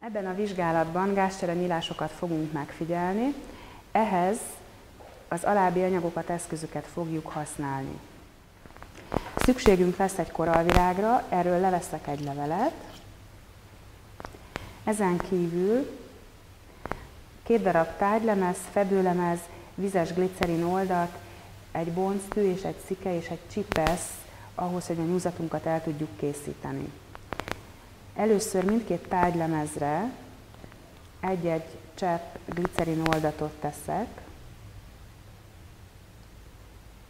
Ebben a vizsgálatban gázcsere nyílásokat fogunk megfigyelni, ehhez az alábbi anyagokat, eszközöket fogjuk használni. Szükségünk lesz egy koralvirágra, erről leveszek egy levelet. Ezen kívül két darab tárgylemez, fedőlemez, vizes glicerin oldat, egy bonctű és egy szike és egy csipesz ahhoz, hogy a nyúzatunkat el tudjuk készíteni. Először mindkét tárgylemezre egy-egy csepp glicerin oldatot teszek,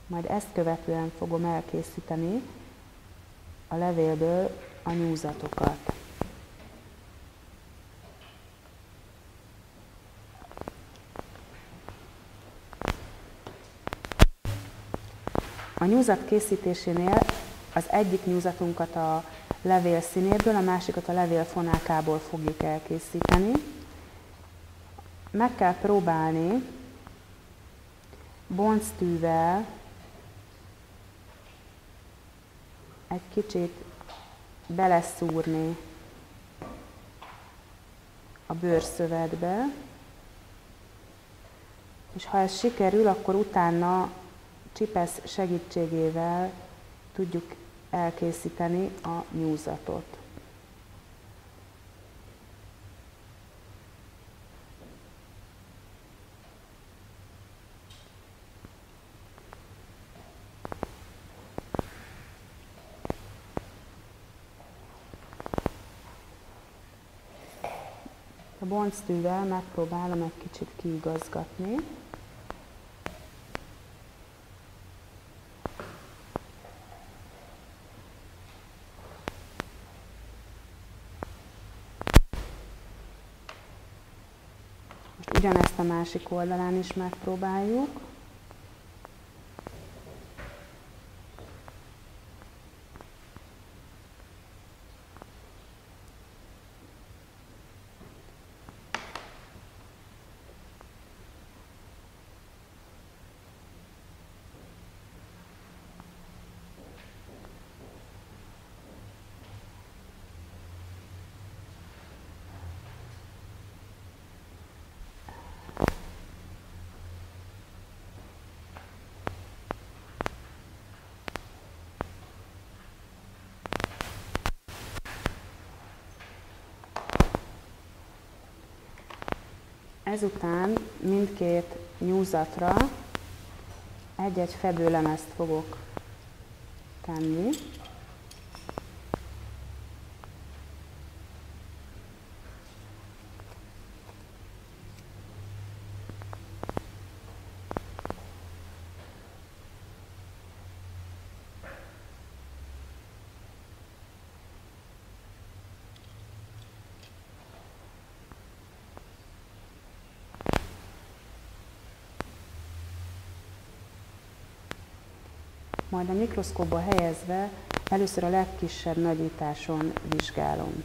majd ezt követően fogom elkészíteni a levélből a nyúzatokat. A nyúzat készítésénél az egyik nyúzatunkat a levél színéből, a másikat a levél fonákából fogjuk elkészíteni. Meg kell próbálni bonctűvel egy kicsit beleszúrni a bőrszövetbe, és ha ez sikerül, akkor utána csipesz segítségével tudjuk elkészíteni a nyúzatot. A bonctűvel megpróbálom egy kicsit kiigazgatni. Ugyanezt a másik oldalán is megpróbáljuk. Ezután mindkét nyúzatra egy-egy fedőlemezt fogok tenni. Majd a mikroszkóba helyezve először a legkisebb nagyításon vizsgálom.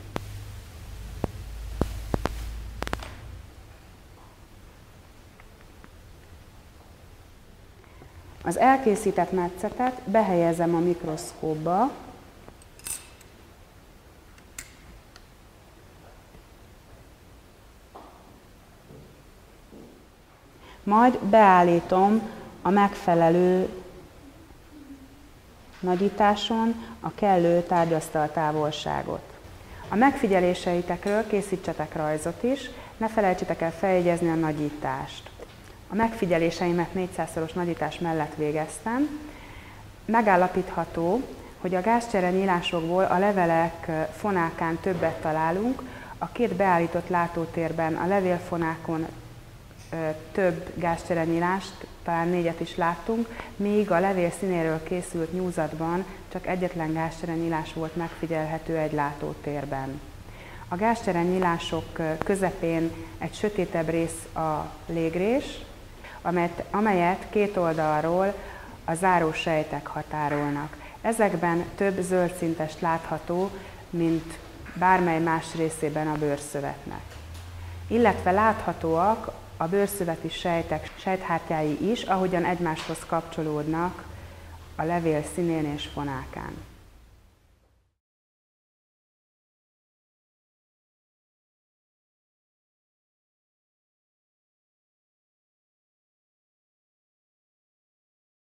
Az elkészített metszetet behelyezem a mikroszkóba, majd beállítom a megfelelő nagyításon a kellő tárgyasztal távolságot. A megfigyeléseitekről készítsetek rajzot is, ne felejtsétek el feljegyezni a nagyítást. A megfigyeléseimet 400-szoros nagyítás mellett végeztem. Megállapítható, hogy a gázcsere nyílásokból a levelek fonákán többet találunk, a két beállított látótérben a levélfonákon több gázcserenyílást, talán négyet is láttunk, míg a levél színéről készült nyúzatban csak egyetlen gázcserenyílás volt megfigyelhető egy látótérben. A gázcserenyílások közepén egy sötétebb rész a légrés, amelyet, amelyet két oldalról a záró sejtek határolnak. Ezekben több zöld szintest látható, mint bármely más részében a bőrszövetnek. Illetve láthatóak a bőrszöveti sejtek sejthártyái is, ahogyan egymáshoz kapcsolódnak a levél színén és fonákán.